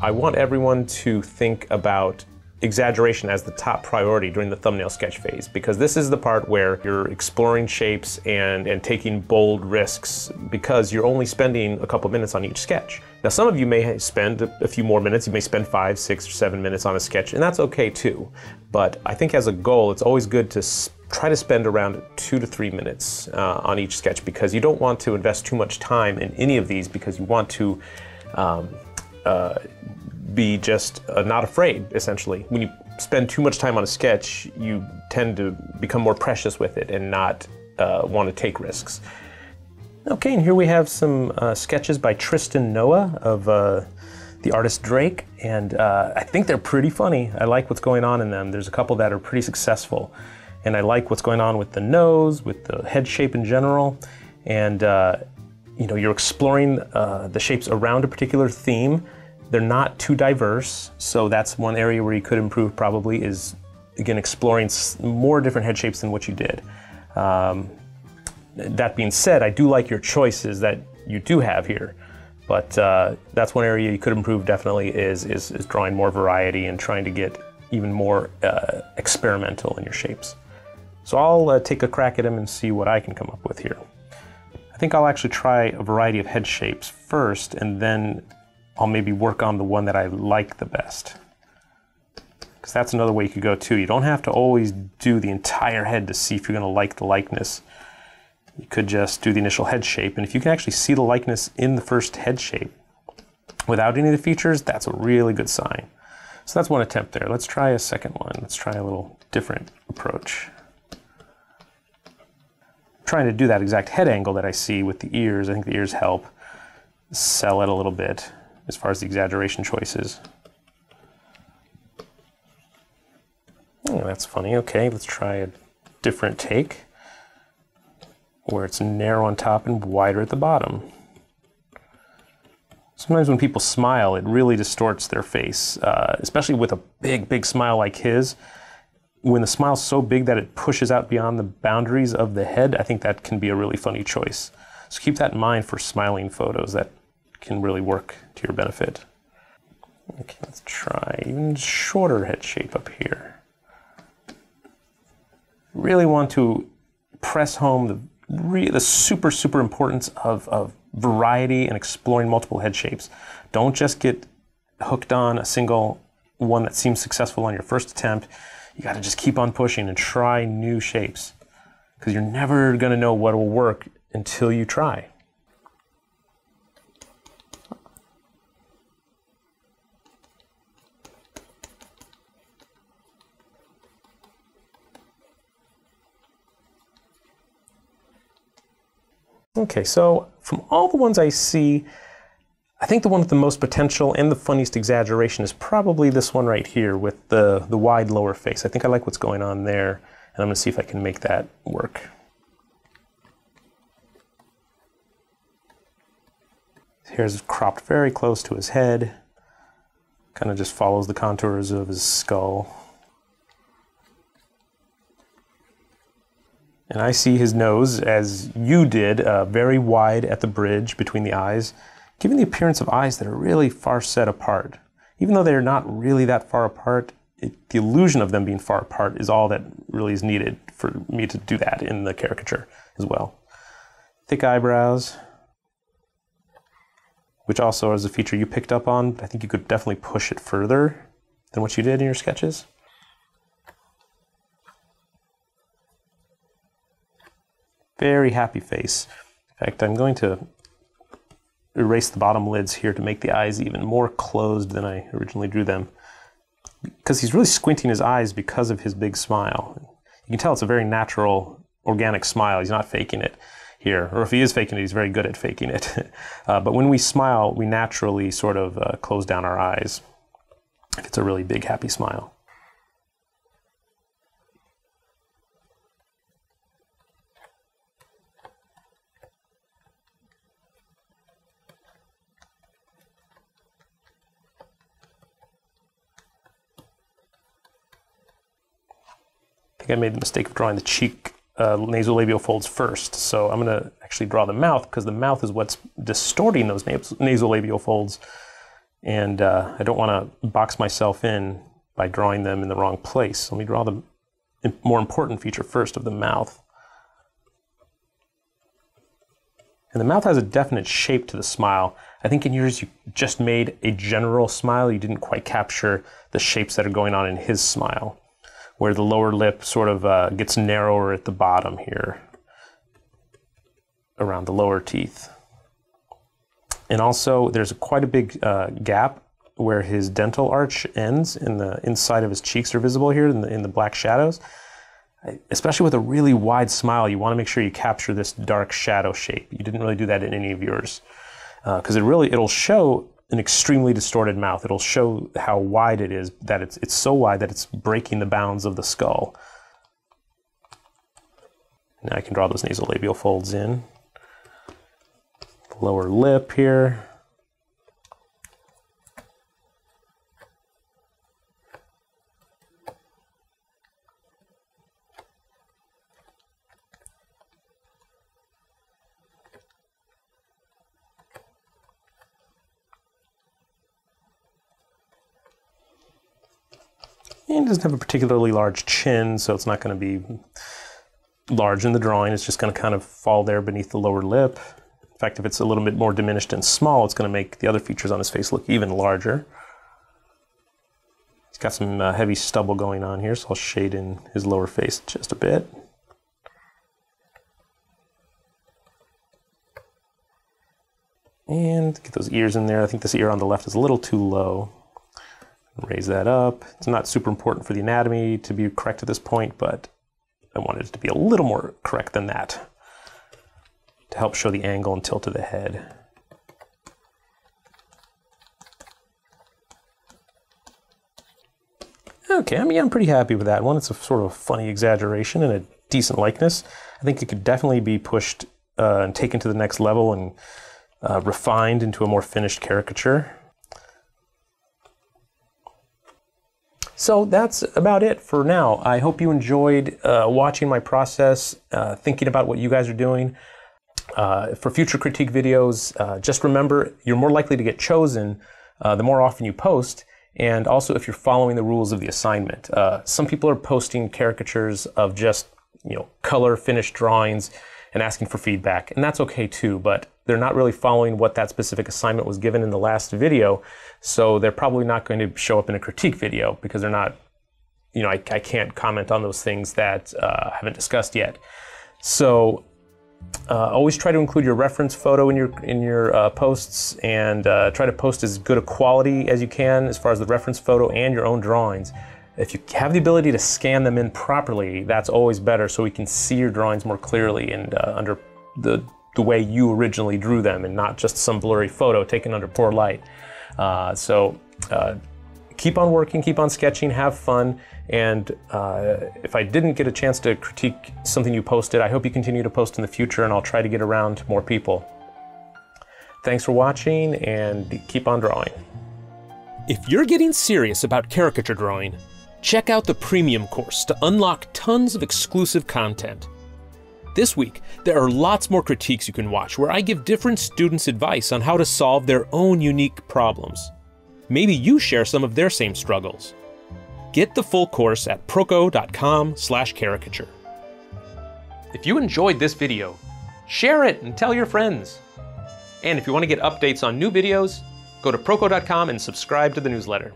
I want everyone to think about exaggeration as the top priority during the thumbnail sketch phase because this is the part where you're exploring shapes and, and taking bold risks because you're only spending a couple minutes on each sketch. Now, some of you may spend a few more minutes. You may spend five, six, or seven minutes on a sketch, and that's okay too. But I think as a goal, it's always good to try to spend around two to three minutes uh, on each sketch because you don't want to invest too much time in any of these because you want to um, uh, be just uh, not afraid, essentially. When you spend too much time on a sketch, you tend to become more precious with it and not uh, want to take risks. Okay, and here we have some uh, sketches by Tristan Noah of uh, the artist Drake, and uh, I think they're pretty funny. I like what's going on in them. There's a couple that are pretty successful, and I like what's going on with the nose, with the head shape in general, and uh, you know, you're exploring the shapes around a particular theme they're not too diverse, so that's one area where you could improve probably is, again, exploring more different head shapes than what you did. Um, that being said, I do like your choices that you do have here, but uh, that's one area you could improve definitely is, is, is, drawing more variety and trying to get even more uh, experimental in your shapes. So I'll uh, take a crack at them and see what I can come up with here. I think I'll actually try a variety of head shapes first and then I'll maybe work on the one that I like the best. Because that's another way you could go too. You don't have to always do the entire head to see if you're going to like the likeness. You could just do the initial head shape, and if you can actually see the likeness in the first head shape without any of the features, that's a really good sign. So that's one attempt there. Let's try a second one. Let's try a little different approach. I'm trying to do that exact head angle that I see with the ears. I think the ears help sell it a little bit as far as the exaggeration choices. Oh, that's funny. Okay, let's try a different take where it's narrow on top and wider at the bottom. Sometimes when people smile, it really distorts their face, uh, especially with a big, big smile like his. When the smile's so big that it pushes out beyond the boundaries of the head, I think that can be a really funny choice. So keep that in mind for smiling photos. That can really work to your benefit. Okay, let's try even shorter head shape up here. Really want to press home the, the super, super importance of, of variety and exploring multiple head shapes. Don't just get hooked on a single one that seems successful on your first attempt. You got to just keep on pushing and try new shapes because you're never going to know what will work until you try. Okay, so from all the ones I see, I think the one with the most potential and the funniest exaggeration is probably this one right here with the, the wide lower face. I think I like what's going on there, and I'm going to see if I can make that work. Here's cropped very close to his head. Kind of just follows the contours of his skull. And I see his nose, as you did, uh, very wide at the bridge between the eyes, giving the appearance of eyes that are really far set apart. Even though they're not really that far apart, it, the illusion of them being far apart is all that really is needed for me to do that in the caricature as well. Thick eyebrows, which also is a feature you picked up on. but I think you could definitely push it further than what you did in your sketches. Very happy face. In fact, I'm going to erase the bottom lids here to make the eyes even more closed than I originally drew them. Because he's really squinting his eyes because of his big smile. You can tell it's a very natural, organic smile. He's not faking it here. Or if he is faking it, he's very good at faking it. uh, but when we smile, we naturally sort of uh, close down our eyes if it's a really big, happy smile. I made the mistake of drawing the cheek uh, nasolabial folds first. So I'm going to actually draw the mouth because the mouth is what's distorting those nas- nasolabial folds. And uh, I don't want to box myself in by drawing them in the wrong place. Let me draw the more important feature first of the mouth. And the mouth has a definite shape to the smile. I think in yours you just made a general smile. You didn't quite capture the shapes that are going on in his smile, where the lower lip sort of uh, gets narrower at the bottom here, around the lower teeth. And also, there's quite a big uh, gap where his dental arch ends, and the inside of his cheeks are visible here in the, in the black shadows especially with a really wide smile, you want to make sure you capture this dark shadow shape. You didn't really do that in any of yours because uh, it really it'll show an extremely distorted mouth. It'll show how wide it is, that it's it's so wide that it's breaking the bounds of the skull. Now I can draw those nasolabial folds in. Lower lip here. And doesn't have a particularly large chin, so it's not going to be large in the drawing. It's just going to kind of fall there beneath the lower lip. In fact, if it's a little bit more diminished and small, it's going to make the other features on his face look even larger. He's got some uh, heavy stubble going on here, so I'll shade in his lower face just a bit. And get those ears in there. I think this ear on the left is a little too low. Raise that up. It's not super important for the anatomy to be correct at this point, but I wanted it to be a little more correct than that to help show the angle and tilt of the head. Okay, I mean, I'm pretty happy with that one. It's a sort of funny exaggeration and a decent likeness. I think it could definitely be pushed uh, and taken to the next level and uh, refined into a more finished caricature. So that's about it for now. I hope you enjoyed uh, watching my process, uh, thinking about what you guys are doing. Uh, for future critique videos, uh, just remember you're more likely to get chosen uh, the more often you post, and also if you're following the rules of the assignment. Uh, some people are posting caricatures of just you know color finished drawings and asking for feedback, and that's okay too. But they're not really following what that specific assignment was given in the last video. So they're probably not going to show up in a critique video because they're not, you know, I, I can't comment on those things that uh, I haven't discussed yet. So uh, always try to include your reference photo in your in your uh, posts and uh, try to post as good a quality as you can as far as the reference photo and your own drawings. If you have the ability to scan them in properly, that's always better so we can see your drawings more clearly and uh, under the the way you originally drew them and not just some blurry photo taken under poor light. Uh, so uh, keep on working, keep on sketching, have fun. And uh, if I didn't get a chance to critique something you posted, I hope you continue to post in the future and I'll try to get around to more people. Thanks for watching and keep on drawing. If you're getting serious about caricature drawing, check out the premium course to unlock tons of exclusive content. This week, there are lots more critiques you can watch where I give different students advice on how to solve their own unique problems. Maybe you share some of their same struggles. Get the full course at proko.com slash caricature. If you enjoyed this video, share it and tell your friends. And if you want to get updates on new videos, go to proko.com and subscribe to the newsletter.